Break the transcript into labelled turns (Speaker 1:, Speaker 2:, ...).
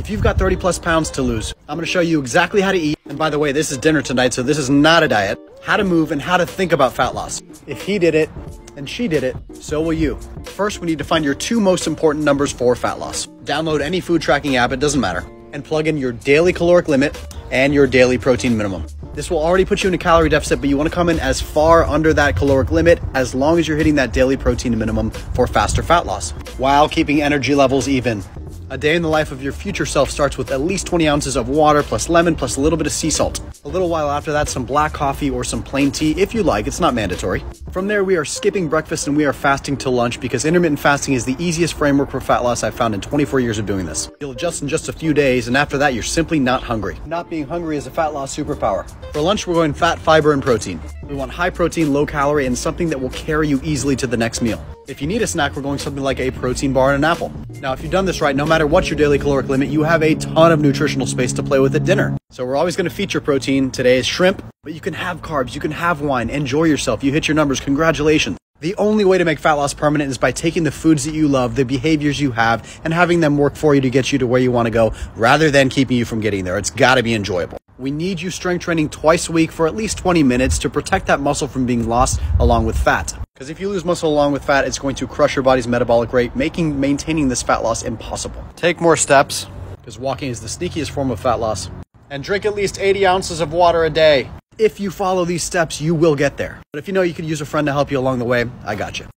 Speaker 1: If you've got 30 plus pounds to lose, I'm gonna show you exactly how to eat. And by the way, this is dinner tonight, so this is not a diet. How to move and how to think about fat loss. If he did it and she did it, so will you. First, we need to find your two most important numbers for fat loss. Download any food tracking app, it doesn't matter, and plug in your daily caloric limit and your daily protein minimum. This will already put you in a calorie deficit, but you want to come in as far under that caloric limit as long as you're hitting that daily protein minimum for faster fat loss while keeping energy levels even. A day in the life of your future self starts with at least 20 ounces of water plus lemon plus a little bit of sea salt. A little while after that, some black coffee or some plain tea if you like, it's not mandatory. From there, we are skipping breakfast and we are fasting till lunch because intermittent fasting is the easiest framework for fat loss I've found in 24 years of doing this. You'll adjust in just a few days, and after that, you're simply not hungry. Not being hungry is a fat loss superpower. For lunch, we're going fat, fiber, and protein. We want high protein, low calorie, and something that will carry you easily to the next meal. If you need a snack, we're going something like a protein bar and an apple. Now, if you've done this right, no matter what your daily caloric limit, you have a ton of nutritional space to play with at dinner. So we're always going to feature protein. Today is shrimp, but you can have carbs, you can have wine, enjoy yourself. You hit your numbers, congratulations. The only way to make fat loss permanent is by taking the foods that you love, the behaviors you have, and having them work for you to get you to where you want to go rather than keeping you from getting there. It's got to be enjoyable. We need you strength training twice a week for at least 20 minutes to protect that muscle from being lost along with fat. Because if you lose muscle along with fat, it's going to crush your body's metabolic rate, making maintaining this fat loss impossible. Take more steps, because walking is the sneakiest form of fat loss. And drink at least 80 ounces of water a day. If you follow these steps, you will get there. But if you know you could use a friend to help you along the way, I got you.